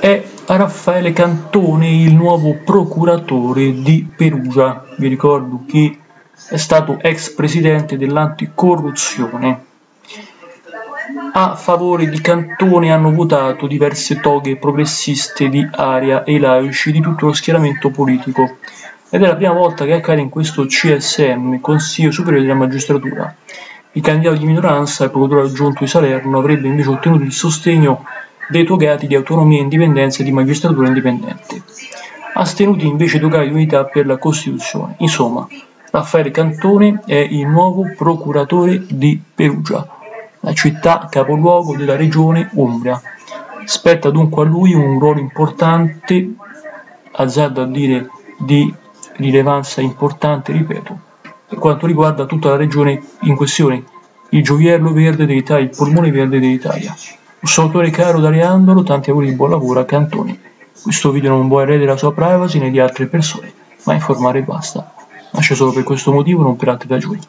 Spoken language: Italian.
è Raffaele Cantone, il nuovo procuratore di Perugia. Vi ricordo che è stato ex presidente dell'anticorruzione. A favore di Cantone hanno votato diverse toghe progressiste di Aria e laici di tutto lo schieramento politico ed è la prima volta che accade in questo CSM, Consiglio Superiore della Magistratura. Il candidato di minoranza, il procuratore aggiunto di Salerno, avrebbe invece ottenuto il sostegno dei togati di autonomia e indipendenza e di magistratura indipendente, astenuti invece togati di unità per la Costituzione. Insomma, Raffaele Cantone è il nuovo procuratore di Perugia, la città capoluogo della regione Umbria. Spetta dunque a lui un ruolo importante, azzardo a dire di rilevanza importante, ripeto, per quanto riguarda tutta la regione in questione, il gioiello verde dell'Italia, il polmone verde dell'Italia. Un salutore caro da Leandro, tanti auguri di buon lavoro a Cantoni. Questo video non vuole rendere la sua privacy né di altre persone, ma informare basta. Nasce solo per questo motivo, non per altre ragioni.